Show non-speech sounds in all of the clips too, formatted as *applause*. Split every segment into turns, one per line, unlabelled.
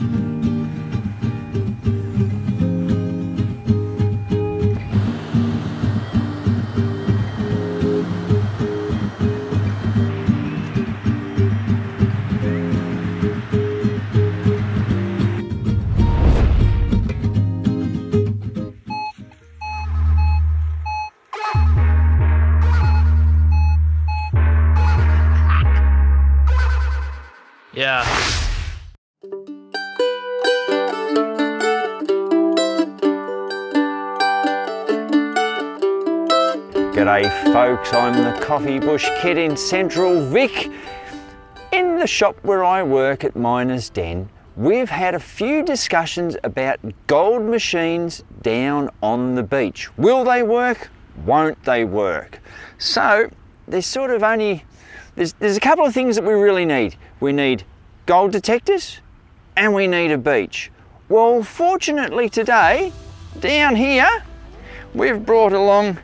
Yeah.
G'day folks, I'm the Coffee Bush Kid in Central Vic. In the shop where I work at Miners Den, we've had a few discussions about gold machines down on the beach. Will they work? Won't they work? So there's sort of only, there's, there's a couple of things that we really need. We need gold detectors and we need a beach. Well, fortunately today, down here, we've brought along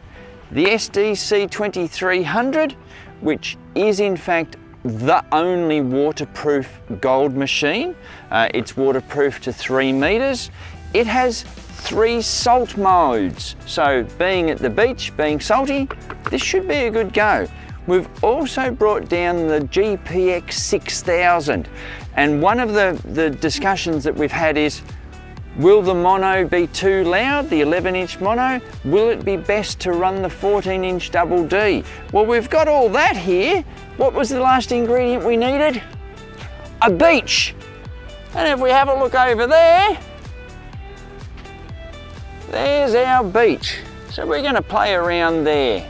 the SDC 2300, which is in fact the only waterproof gold machine. Uh, it's waterproof to three meters. It has three salt modes. So being at the beach, being salty, this should be a good go. We've also brought down the GPX 6000 and one of the, the discussions that we've had is Will the mono be too loud, the 11 inch mono? Will it be best to run the 14 inch double D? Well, we've got all that here. What was the last ingredient we needed? A beach. And if we have a look over there, there's our beach. So we're gonna play around there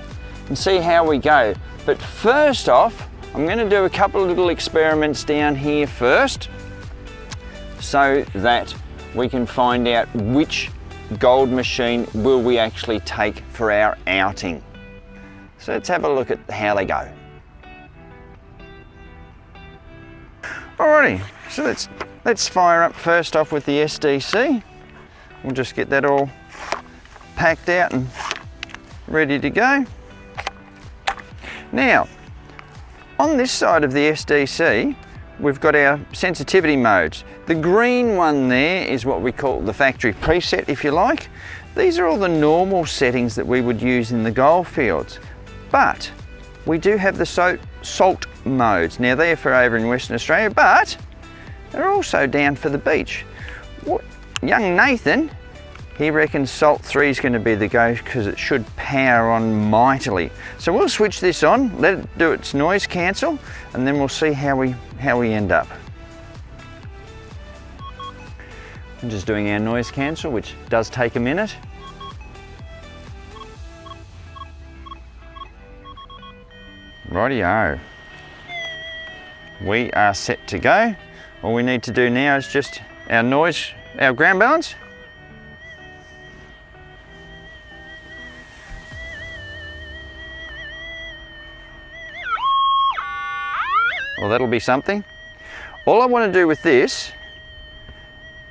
and see how we go. But first off, I'm gonna do a couple of little experiments down here first so that we can find out which gold machine will we actually take for our outing. So let's have a look at how they go. Alrighty, so let's, let's fire up first off with the SDC. We'll just get that all packed out and ready to go. Now, on this side of the SDC, we've got our sensitivity modes. The green one there is what we call the factory preset, if you like. These are all the normal settings that we would use in the gold fields. But we do have the salt modes. Now they're for over in Western Australia, but they're also down for the beach. Young Nathan he reckons Salt 3 is going to be the go because it should power on mightily. So we'll switch this on, let it do its noise cancel, and then we'll see how we, how we end up. I'm just doing our noise cancel, which does take a minute. Rightio. We are set to go. All we need to do now is just our noise, our ground balance, Well, that'll be something. All I want to do with this,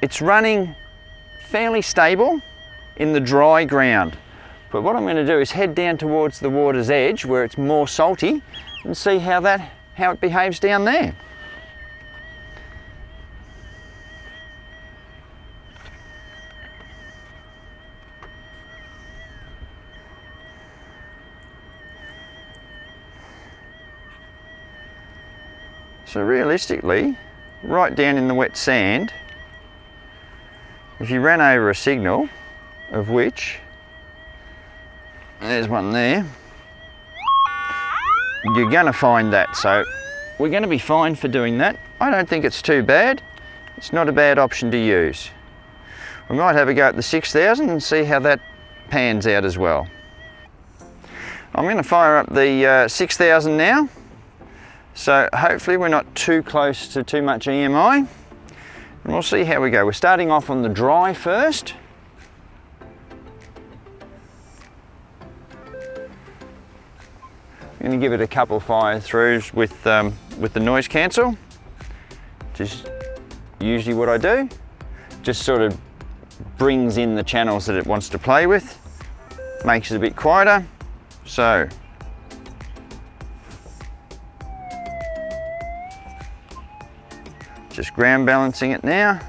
it's running fairly stable in the dry ground. But what I'm going to do is head down towards the water's edge where it's more salty and see how that how it behaves down there. So realistically, right down in the wet sand, if you ran over a signal, of which, there's one there, you're gonna find that. So we're gonna be fine for doing that. I don't think it's too bad. It's not a bad option to use. We might have a go at the 6000 and see how that pans out as well. I'm gonna fire up the uh, 6000 now. So hopefully we're not too close to too much EMI. And we'll see how we go. We're starting off on the dry first. I'm going to give it a couple fire throughs with, um, with the noise cancel. Just usually what I do. Just sort of brings in the channels that it wants to play with. Makes it a bit quieter. So Just ground balancing it now.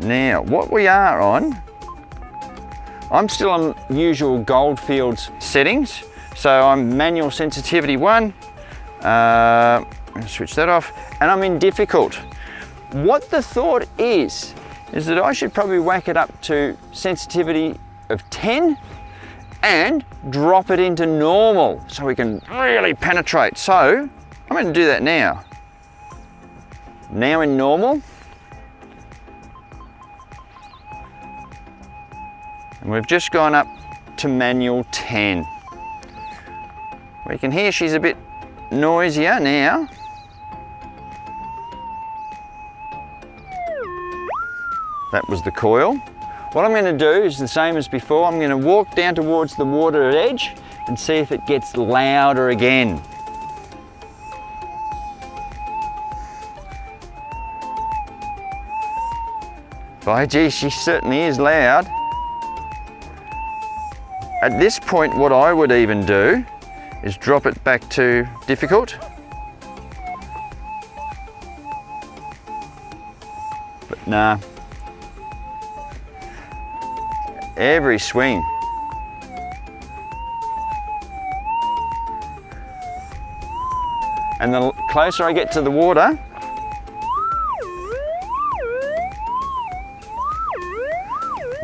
Now, what we are on, I'm still on usual Goldfields settings. So I'm manual sensitivity one, uh, switch that off, and I'm in difficult. What the thought is, is that I should probably whack it up to sensitivity of 10 and drop it into normal so we can really penetrate. So I'm going to do that now. Now in normal. And we've just gone up to manual 10. We can hear she's a bit noisier now. That was the coil. What I'm going to do is the same as before. I'm going to walk down towards the water edge and see if it gets louder again. By gee, she certainly is loud. At this point, what I would even do is drop it back to difficult. But nah, every swing. And the closer I get to the water,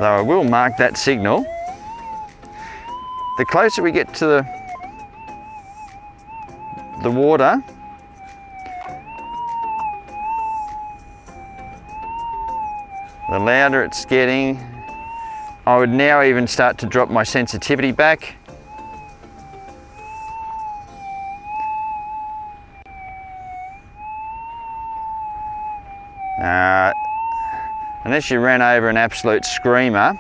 though I will mark that signal, the closer we get to the, the water, the louder it's getting. I would now even start to drop my sensitivity back. Unless you ran over an absolute screamer,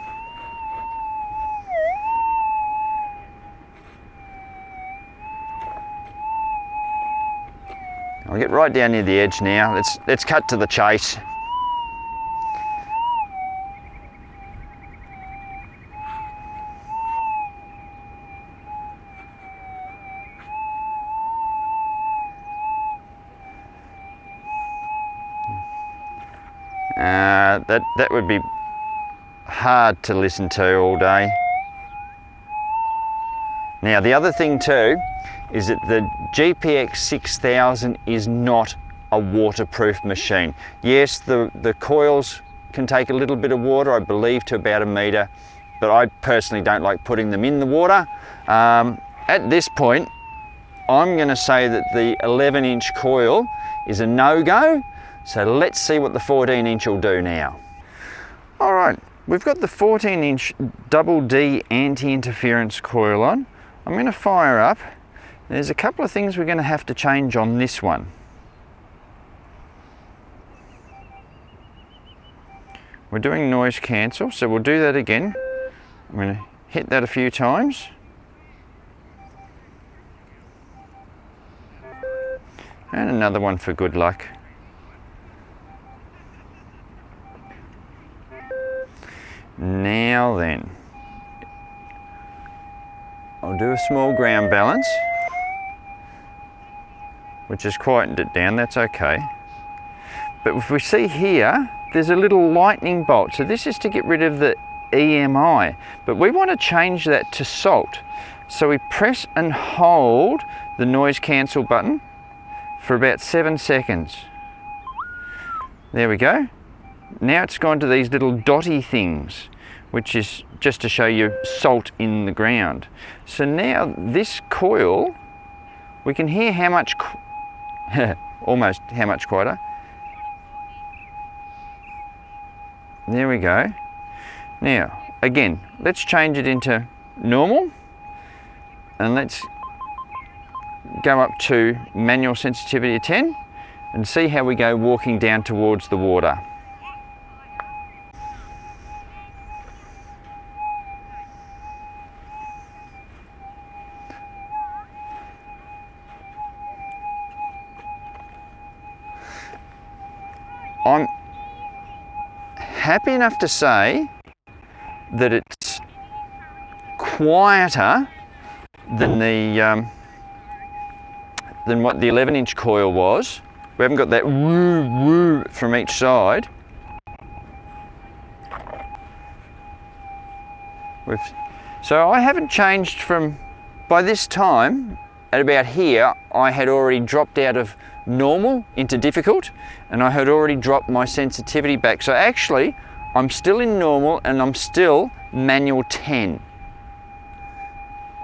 I'll get right down near the edge now. Let's, let's cut to the chase. Uh, that, that would be hard to listen to all day. Now the other thing too is that the GPX 6000 is not a waterproof machine. Yes, the, the coils can take a little bit of water, I believe to about a metre, but I personally don't like putting them in the water. Um, at this point, I'm gonna say that the 11 inch coil is a no-go, so let's see what the 14 inch will do now. All right, we've got the 14 inch double D anti-interference coil on. I'm gonna fire up there's a couple of things we're going to have to change on this one. We're doing noise cancel, so we'll do that again. I'm going to hit that a few times. And another one for good luck. Now then, I'll do a small ground balance which has quietened it down, that's okay. But if we see here, there's a little lightning bolt. So this is to get rid of the EMI, but we want to change that to salt. So we press and hold the noise cancel button for about seven seconds. There we go. Now it's gone to these little dotty things, which is just to show you salt in the ground. So now this coil, we can hear how much *laughs* almost how much quieter. There we go. Now, again, let's change it into normal and let's go up to manual sensitivity of 10 and see how we go walking down towards the water. enough to say that it's quieter than the um, than what the 11 inch coil was. We haven't got that woo woo from each side. We've, so I haven't changed from, by this time, at about here, I had already dropped out of normal into difficult, and I had already dropped my sensitivity back. So actually, I'm still in normal and I'm still manual 10.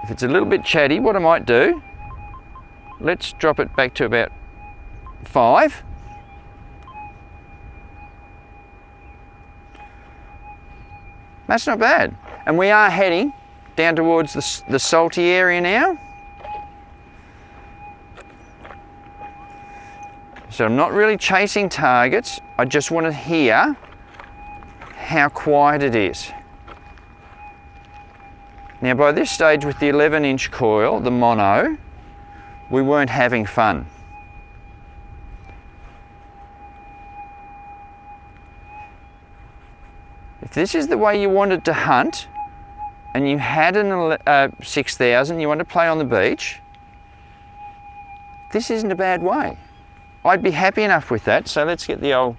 If it's a little bit chatty, what I might do, let's drop it back to about five. That's not bad. And we are heading down towards the, the salty area now. So I'm not really chasing targets. I just want to hear how quiet it is. Now by this stage with the 11 inch coil, the mono, we weren't having fun. If this is the way you wanted to hunt and you had an uh, 6000 you want to play on the beach, this isn't a bad way. I'd be happy enough with that. So let's get the old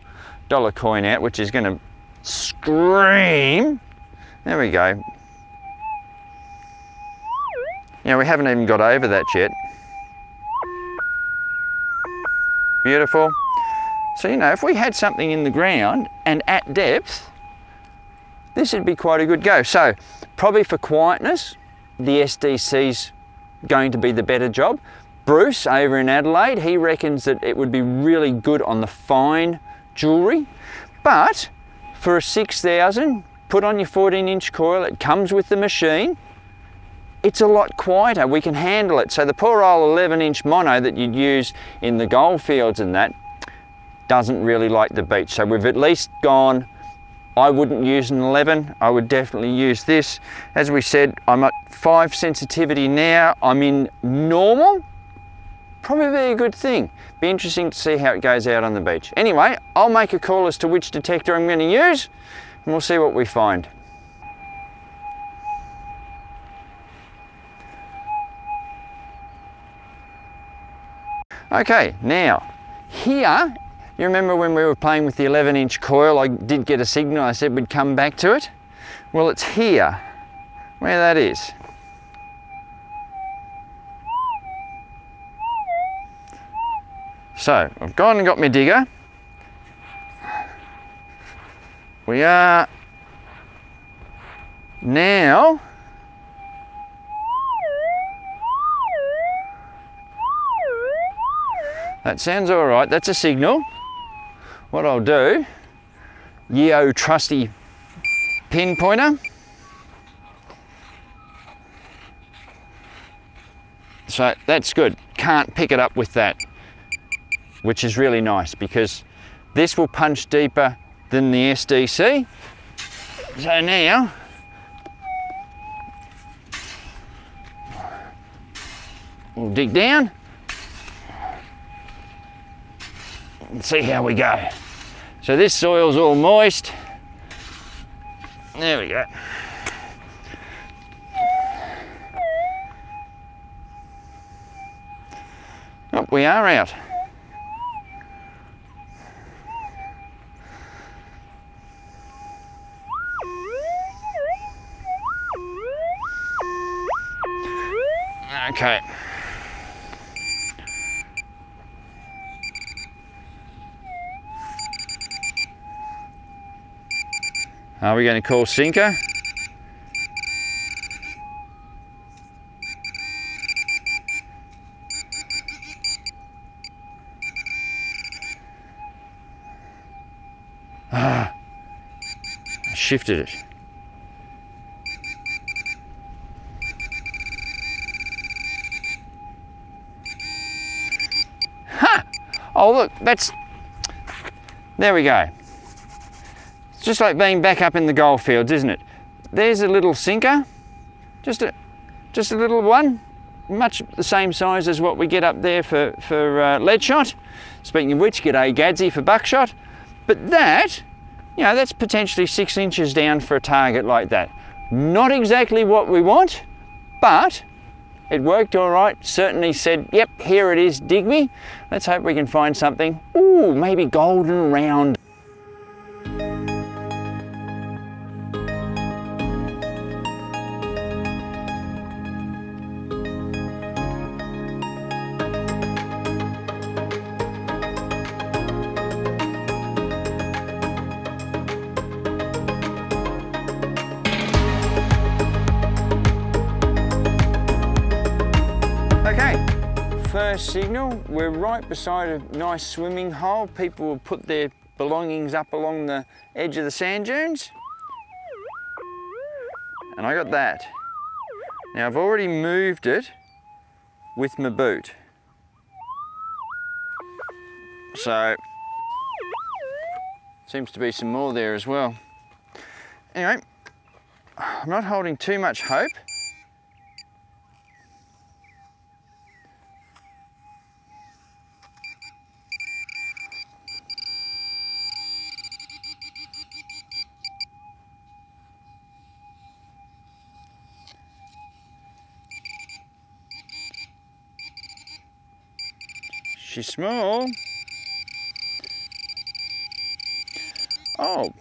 dollar coin out, which is going to scream. There we go. Know, we haven't even got over that yet. Beautiful. So, you know, if we had something in the ground and at depth, this would be quite a good go. So, probably for quietness, the SDC's going to be the better job. Bruce over in Adelaide, he reckons that it would be really good on the fine jewellery. But for a 6000, put on your 14 inch coil, it comes with the machine. It's a lot quieter, we can handle it. So the poor old 11 inch mono that you'd use in the gold fields and that doesn't really like the beach. So we've at least gone, I wouldn't use an 11, I would definitely use this. As we said, I'm at five sensitivity now, I'm in normal, probably a good thing. Be interesting to see how it goes out on the beach. Anyway, I'll make a call as to which detector I'm going to use and we'll see what we find. Okay, now here, you remember when we were playing with the 11 inch coil, I did get a signal, I said we'd come back to it. Well, it's here, where that is. So I've gone and got my digger. We are now That sounds all right, that's a signal. What I'll do, Yeo trusty pinpointer. So that's good, can't pick it up with that which is really nice because this will punch deeper than the SDC. So now, we'll dig down and see how we go. So this soil's all moist. There we go. Oh, we are out. Okay. Are we going to call sinker? Ah, shifted it. Look, that's, there we go. It's just like being back up in the goldfields, isn't it? There's a little sinker, just a, just a little one, much the same size as what we get up there for, for uh, lead shot. Speaking of which, get a Gadsy for buckshot. But that, you know, that's potentially six inches down for a target like that. Not exactly what we want, but it worked all right. Certainly said, yep, here it is, dig me. Let's hope we can find something. Ooh, maybe golden round. Right beside a nice swimming hole. People will put their belongings up along the edge of the sand dunes. And I got that. Now I've already moved it with my boot. So, seems to be some more there as well. Anyway, I'm not holding too much hope. She's small. Oh,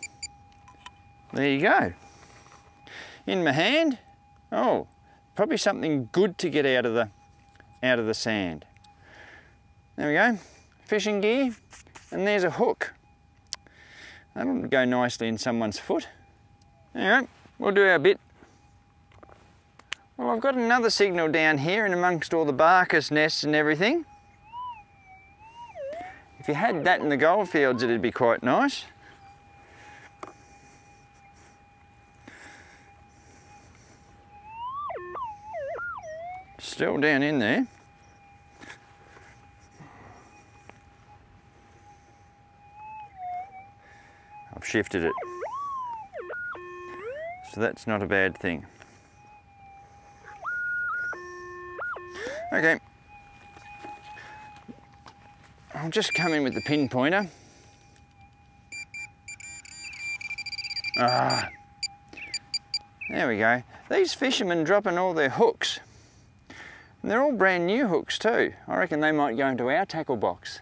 there you go. In my hand. Oh, probably something good to get out of the out of the sand. There we go. Fishing gear, and there's a hook. That'll go nicely in someone's foot. All right, we'll do our bit. Well, I've got another signal down here and amongst all the barkus nests and everything. If you had that in the goldfields, it'd be quite nice. Still down in there. I've shifted it. So that's not a bad thing. Okay. I'll just come in with the pinpointer. Ah, there we go. These fishermen dropping all their hooks. And they're all brand new hooks too. I reckon they might go into our tackle box.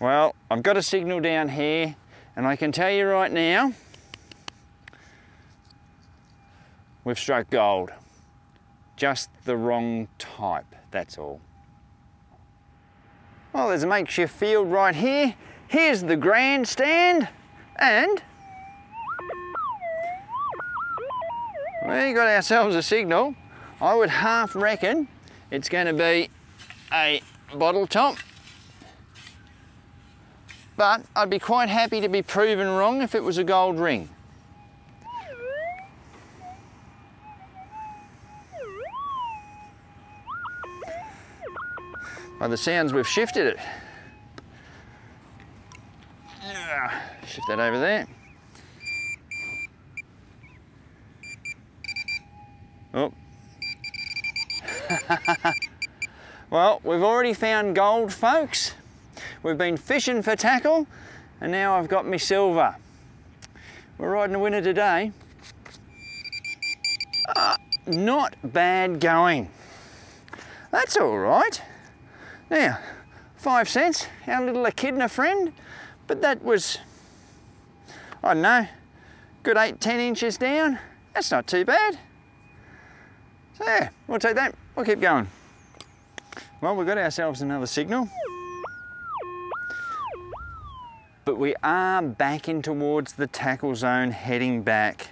Well, I've got a signal down here and I can tell you right now, we've struck gold. Just the wrong type, that's all. Well, there's a makeshift field right here. Here's the grandstand and we got ourselves a signal. I would half reckon it's going to be a bottle top. But I'd be quite happy to be proven wrong if it was a gold ring. By the sounds, we've shifted it. Shift that over there. Oh. *laughs* well, we've already found gold, folks. We've been fishing for tackle, and now I've got me silver. We're riding a winner today. Uh, not bad going. That's all right. Now, five cents, our little echidna friend, but that was, I don't know, good eight, ten inches down. That's not too bad. So yeah, we'll take that, we'll keep going. Well, we've got ourselves another signal. But we are backing towards the tackle zone, heading back.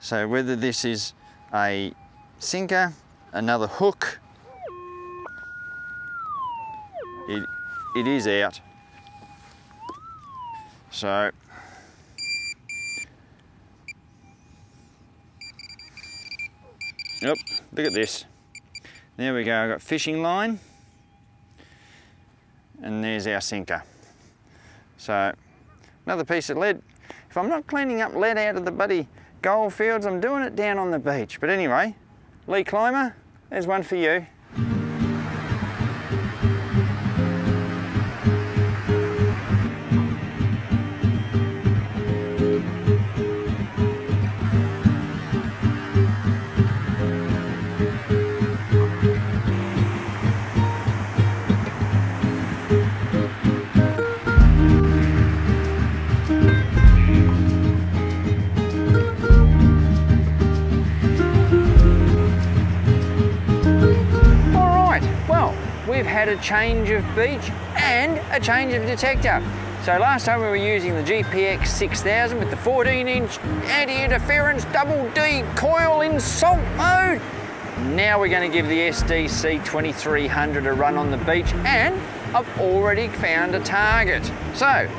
So whether this is a sinker, another hook, it, is out. So, yep, look at this. There we go, I've got fishing line and there's our sinker. So, another piece of lead. If I'm not cleaning up lead out of the buddy gold fields, I'm doing it down on the beach. But anyway, Lee Climber, there's one for you. Had a change of beach and a change of detector. So last time we were using the GPX 6000 with the 14 inch anti-interference double D coil in salt mode. Now we're going to give the SDC 2300 a run on the beach and I've already found a target. So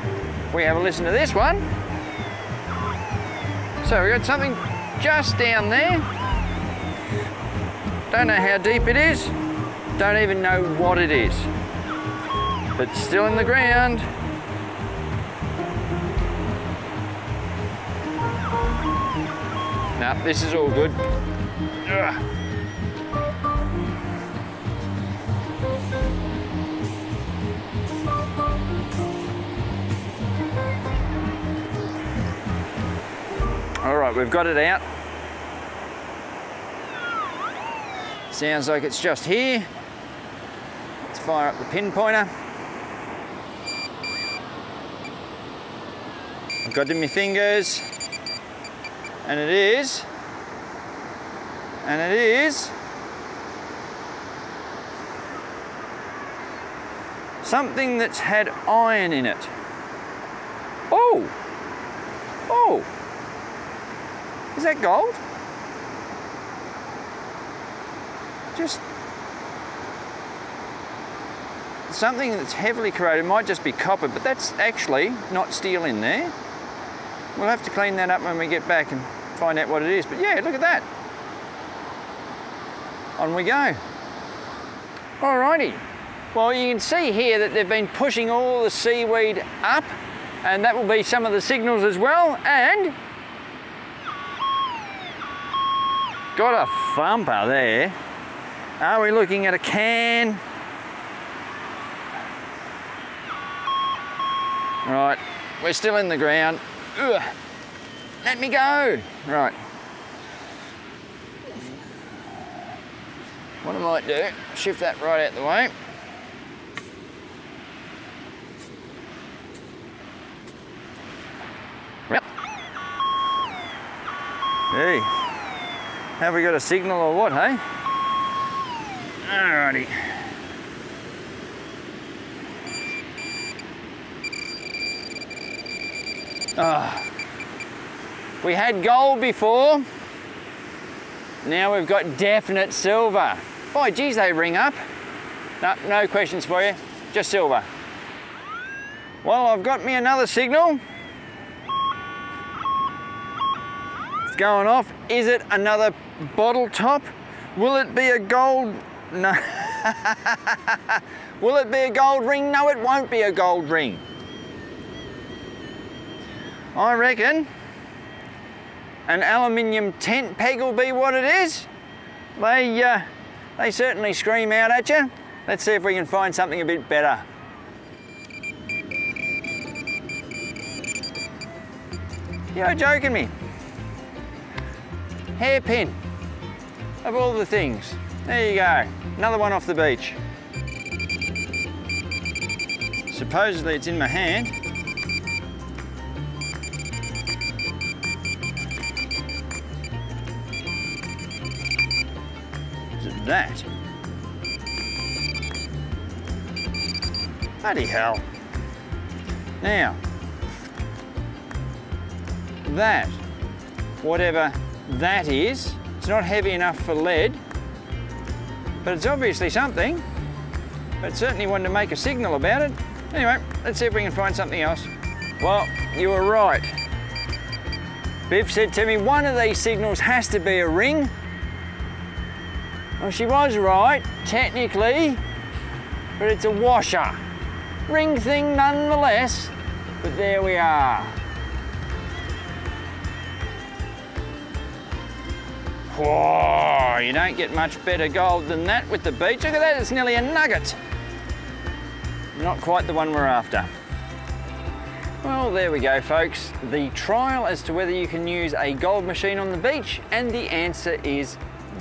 we have a listen to this one. So we've got something just down there. Don't know how deep it is. Don't even know what it is. But still in the ground. Now this is all good. Ugh. All right, we've got it out. Sounds like it's just here. Fire up the pinpointer. I've got it in my fingers. And it is. And it is. Something that's had iron in it. Oh! Oh! Is that gold? Just something that's heavily corroded, might just be copper, but that's actually not steel in there. We'll have to clean that up when we get back and find out what it is. But yeah, look at that. On we go. Alrighty. Well, you can see here that they've been pushing all the seaweed up and that will be some of the signals as well. And Got a thumper there. Are we looking at a can? Right, we're still in the ground. Ugh. Let me go. Right. What I might do, shift that right out the way. Yep. Hey. Have we got a signal or what, hey? Alrighty. Ah. We had gold before. Now we've got definite silver. Boy, geez, they ring up. No, no questions for you, just silver. Well, I've got me another signal. It's going off. Is it another bottle top. Will it be a gold? No. *laughs* Will it be a gold ring? No, it won't be a gold ring. I reckon an aluminium tent peg will be what it is. They, uh, they certainly scream out at you. Let's see if we can find something a bit better. You're joking me. Hairpin of all the things. There you go, another one off the beach. Supposedly it's in my hand. That? Bloody hell. Now, that, whatever that is, it's not heavy enough for lead, but it's obviously something. But certainly wanted to make a signal about it. Anyway, let's see if we can find something else. Well, you were right. Biff said to me, one of these signals has to be a ring. Well, she was right, technically, but it's a washer. Ring thing nonetheless, but there we are. Whoa, you don't get much better gold than that with the beach. Look at that, it's nearly a nugget. Not quite the one we're after. Well, there we go, folks. The trial as to whether you can use a gold machine on the beach, and the answer is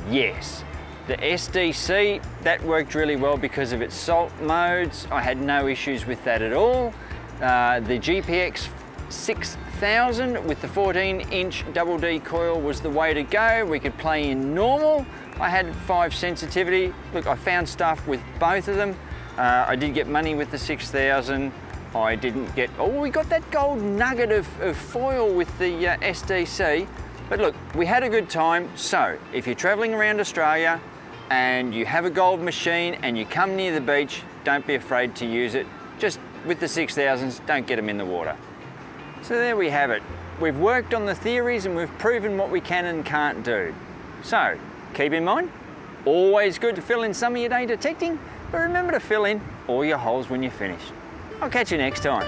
yes. The SDC, that worked really well because of its salt modes. I had no issues with that at all. Uh, the GPX 6000 with the 14 inch double D coil was the way to go. We could play in normal. I had five sensitivity. Look, I found stuff with both of them. Uh, I did get money with the 6000. I didn't get, oh, we got that gold nugget of, of foil with the uh, SDC. But look, we had a good time. So if you're traveling around Australia, and you have a gold machine and you come near the beach, don't be afraid to use it. Just with the 6000s, don't get them in the water. So there we have it. We've worked on the theories and we've proven what we can and can't do. So keep in mind, always good to fill in some of your day detecting, but remember to fill in all your holes when you're finished. I'll catch you next time.